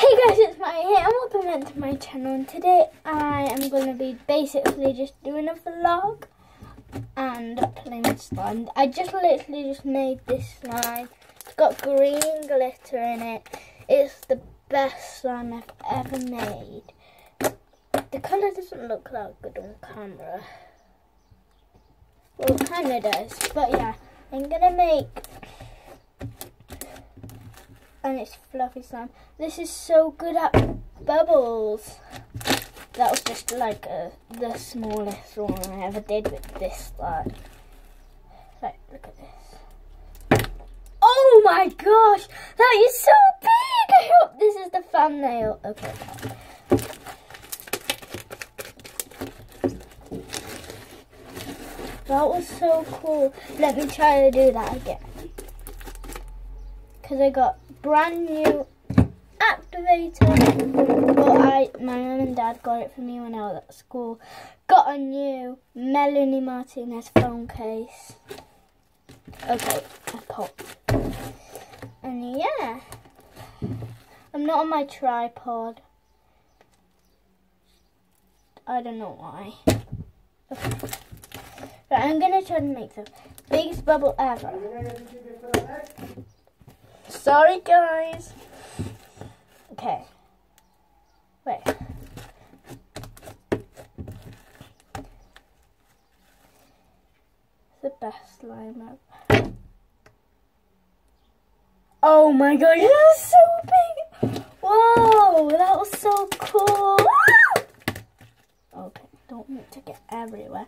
Hey guys, it's Maya here and welcome back to my channel and today I am going to be basically just doing a vlog and playing with slime. I just literally just made this slime. It's got green glitter in it. It's the best slime I've ever made. The colour doesn't look that good on camera. Well, it kind of does, but yeah. I'm going to make and it's fluffy slime. This is so good at bubbles. That was just like a, the smallest one I ever did with this slime. Like, look at this. Oh my gosh, that is so big! I hope this is the thumbnail. Okay. That was so cool. Let me try to do that again. Because I got brand new activator. Well, I, my mum and dad got it for me when I was at school. Got a new Melanie Martinez phone case. Okay, I popped. And yeah, I'm not on my tripod. I don't know why. Okay. I'm gonna try to make the biggest bubble ever. Sorry, guys. Okay. Wait. The best slime ever. Oh my god, was so big! Whoa, that was so cool! Ah! Okay, don't need to get everywhere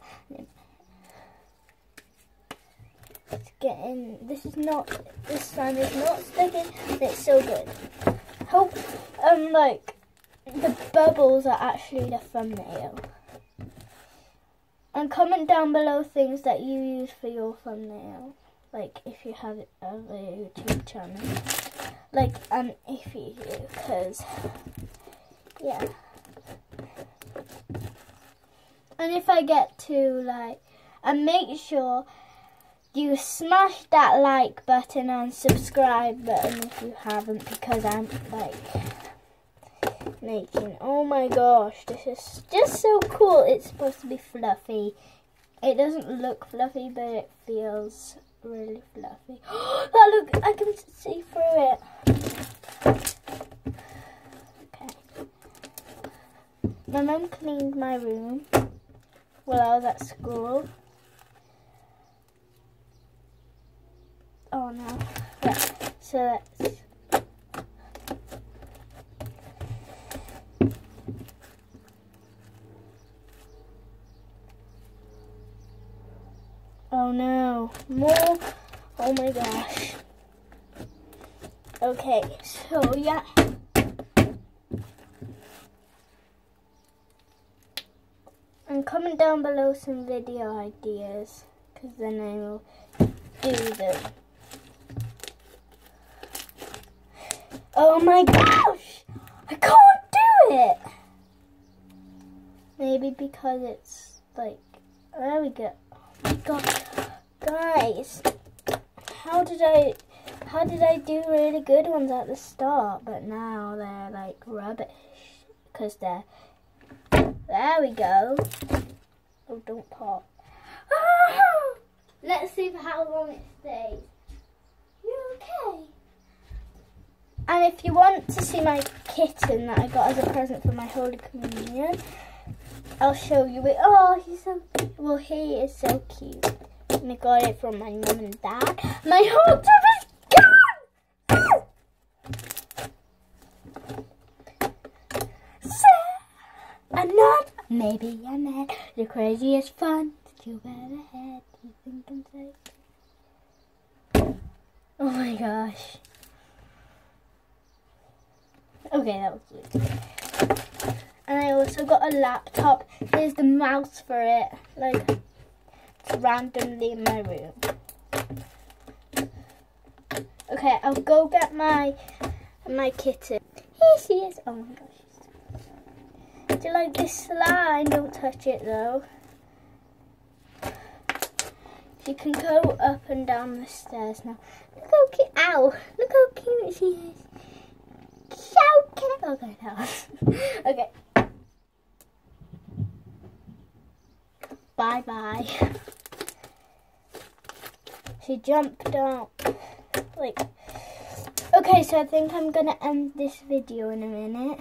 it's getting, this is not, this slime is not sticking, it's so good. Hope, um, like, the bubbles are actually the thumbnail. And comment down below things that you use for your thumbnail. Like, if you have a YouTube channel. Like, um, if you do, because, yeah. And if I get to, like, and make sure you smash that like button and subscribe button if you haven't because I'm like making oh my gosh this is just so cool. It's supposed to be fluffy. It doesn't look fluffy but it feels really fluffy. Oh look I can see through it. Okay. My mum cleaned my room while I was at school Oh no. Right, so let's Oh no, more. Oh my gosh. Okay, so yeah. And comment down below some video ideas, because then I will do them. Oh my gosh! I can't do it! Maybe because it's like, there we go. Oh my god. Guys, how did I, how did I do really good ones at the start, but now they're like rubbish? Because they're, there we go. Oh, don't pop. Ah! Let's see for how long it stays. You okay? And if you want to see my kitten that I got as a present for my Holy Communion, I'll show you it. Oh, he's so cute. Well, he is so cute. I got it from my mum and dad. My whole tub is gone! I'm not, maybe I'm the craziest fun you've ever had. You think I'm so Oh my gosh. Okay, that was weird. And I also got a laptop. Here's the mouse for it. Like, it's randomly in my room. Okay, I'll go get my my kitten. Here she is. Oh my gosh. Do you like this slime? Don't touch it though. She can go up and down the stairs now. Look how cute. Ow! Look how cute she is. Okay, no. okay. Bye bye. She jumped out. Like, okay, so I think I'm gonna end this video in a minute.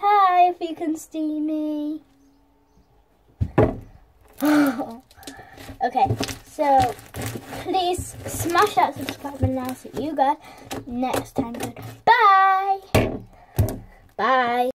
Hi, if you can see me. okay, so smash that subscribe button. I'll see you guys next time. Bye. Bye.